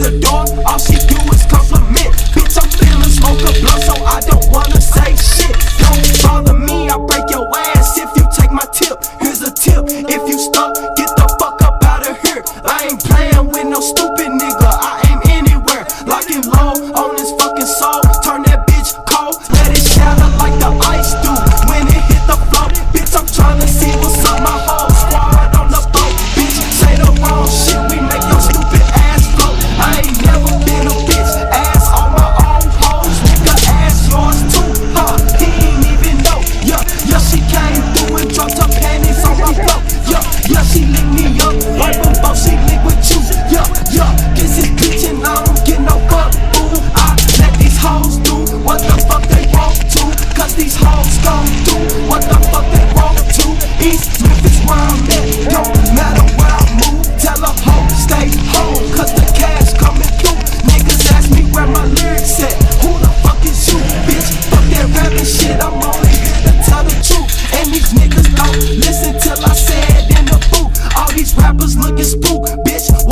the door, all she do is compliment. Bitch, I'm feeling smoke a blunt, so spook, bitch.